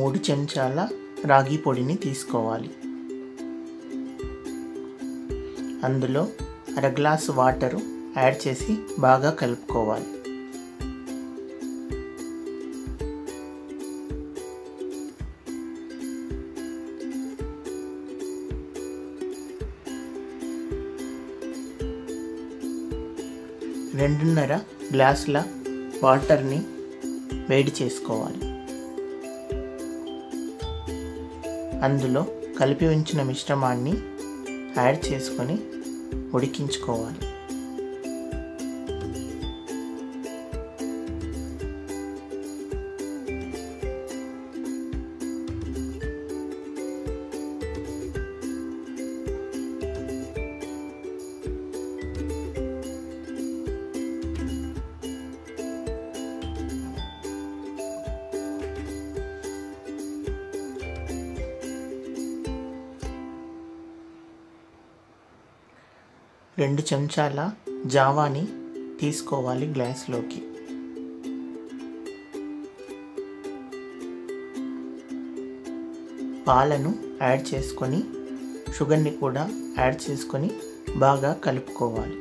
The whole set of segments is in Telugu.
మూడు చెంచాల రాగి పొడిని తీసుకోవాలి. అందులో అర గ్లాసు వాటరు యాడ్ చేసి బాగా కలుపుకోవాలి. రెండున్నర గ్లాసుల వాటర్ని వేడి చేసుకోవాలి. అందులో కలిపి ఉంచిన మిశ్రమాన్ని యాడ్ చేసుకొని ఉడికించుకోవాలి. రెండు చెంచాల జావాని తీసుకోవాలి గ్లాస్లోకి. పాలను యాడ్ చేసుకొని షుగర్ని కూడా యాడ్ చేసుకొని బాగా కలుపుకోవాలి.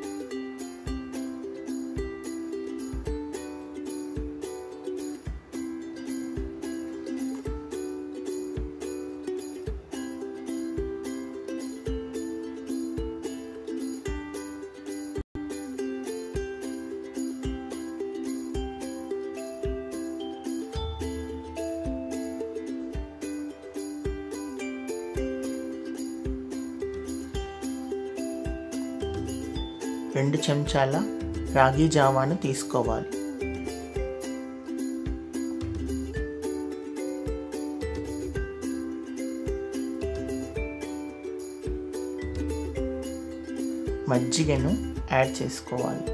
రెండు చెంచాల రాగి జావాను తీసుకోవాలి. మజ్జిగను యాడ్ చేసుకోవాలి.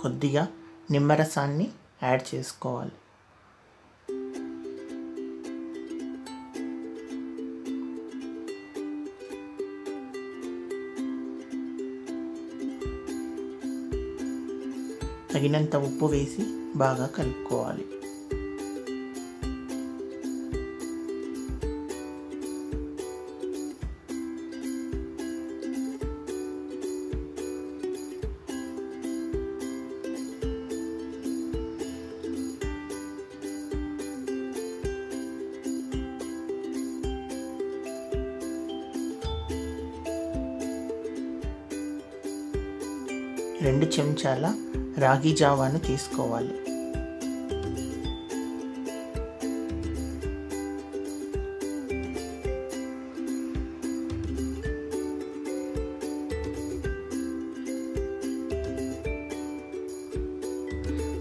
కొద్దిగా నిమ్మరసాన్ని యాడ్ చేసుకోవాలి. తగినంత ఉప్పు వేసి బాగా కలుపుకోవాలి. రెండు చెంచాల రాగి జావాను తీసుకోవాలి.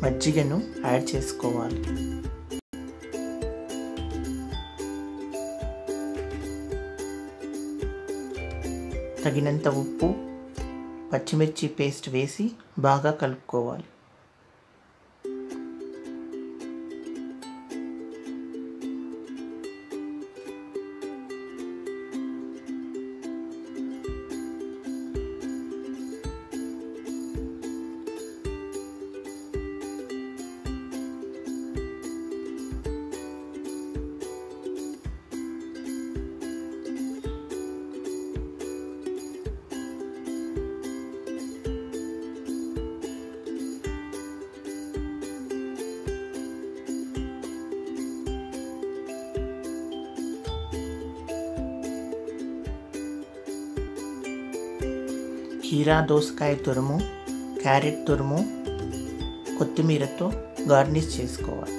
మజ్జిగను యాడ్ చేసుకోవాలి. తగినంత ఉప్పు పచ్చిమిర్చి పేస్ట్ వేసి బాగా కలుపుకోవాలి. కీరా దోసకాయ తురుము క్యారెట్ తురుము కొత్తిమీరతో గార్నిష్ చేసుకోవాలి.